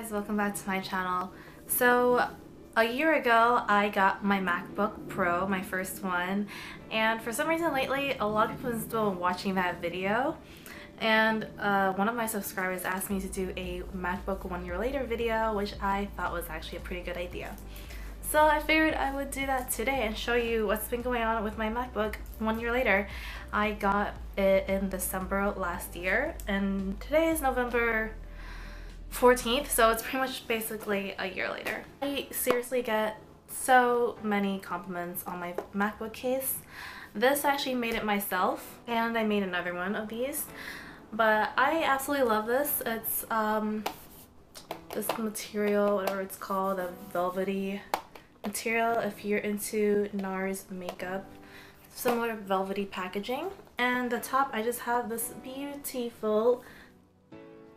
guys, welcome back to my channel. So a year ago I got my MacBook Pro, my first one, and for some reason lately a lot of people have still watching that video and uh, one of my subscribers asked me to do a MacBook one year later video which I thought was actually a pretty good idea. So I figured I would do that today and show you what's been going on with my MacBook one year later. I got it in December last year and today is November 14th so it's pretty much basically a year later. I seriously get so many compliments on my MacBook case. This I actually made it myself and I made another one of these but I absolutely love this. It's um, this material, whatever it's called, a velvety material if you're into NARS makeup. Similar velvety packaging. And the top I just have this beautiful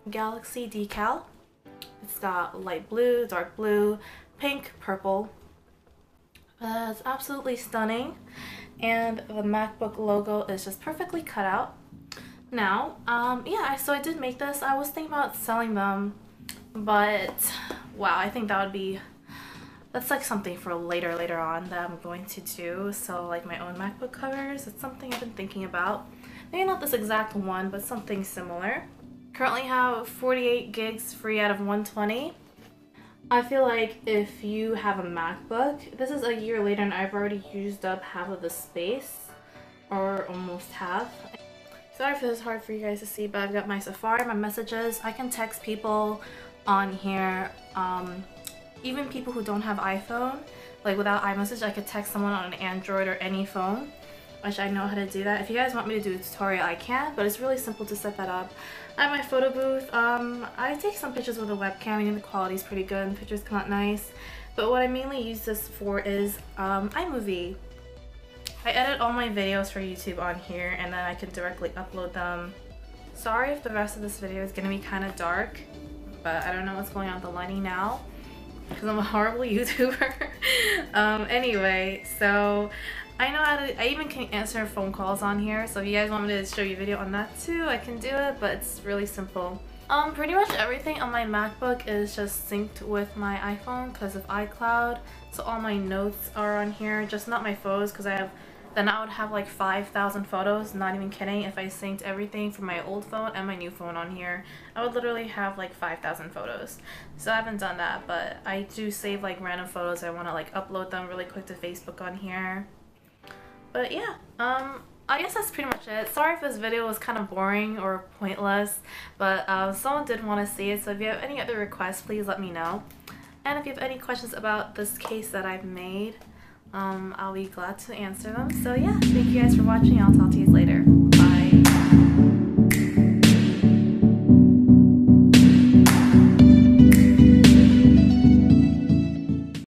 Galaxy decal. It's got light blue, dark blue, pink, purple. Uh, it's absolutely stunning. And the MacBook logo is just perfectly cut out. Now, um, yeah, so I did make this. I was thinking about selling them, but wow, I think that would be that's like something for later later on that I'm going to do so like my own MacBook covers it's something I've been thinking about maybe not this exact one but something similar currently have 48 gigs free out of 120 I feel like if you have a MacBook this is a year later and I've already used up half of the space or almost half. Sorry if this is hard for you guys to see but I've got my Safari my messages. I can text people on here um, even people who don't have iPhone, like without iMessage, I could text someone on an Android or any phone, which I know how to do that. If you guys want me to do a tutorial, I can, but it's really simple to set that up. At my photo booth. Um, I take some pictures with a webcam, and the quality is pretty good, and the pictures come out nice. But what I mainly use this for is um, iMovie. I edit all my videos for YouTube on here, and then I can directly upload them. Sorry if the rest of this video is going to be kind of dark, but I don't know what's going on with the lighting now because I'm a horrible YouTuber. um, anyway, so I know how to, I even can answer phone calls on here, so if you guys want me to show you a video on that too, I can do it, but it's really simple. Um, pretty much everything on my MacBook is just synced with my iPhone because of iCloud, so all my notes are on here, just not my photos because I have then I would have like 5,000 photos, not even kidding, if I synced everything from my old phone and my new phone on here. I would literally have like 5,000 photos. So I haven't done that, but I do save like random photos. I want to like upload them really quick to Facebook on here. But yeah, um, I guess that's pretty much it. Sorry if this video was kind of boring or pointless, but uh, someone did want to see it, so if you have any other requests, please let me know. And if you have any questions about this case that I've made, um, I'll be glad to answer them. So yeah, thank you guys for watching. I'll talk to you later.